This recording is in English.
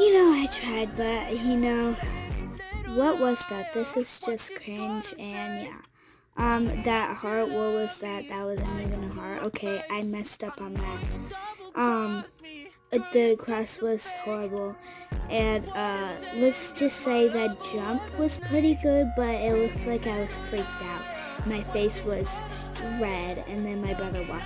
You know, I tried, but you know, what was that? This is just cringe, and yeah. Um, that heart, what was that? That wasn't even a heart. Okay, I messed up on that. Um, the cross was horrible. And, uh, let's just say that jump was pretty good, but it looked like I was freaked out. My face was red, and then my brother walked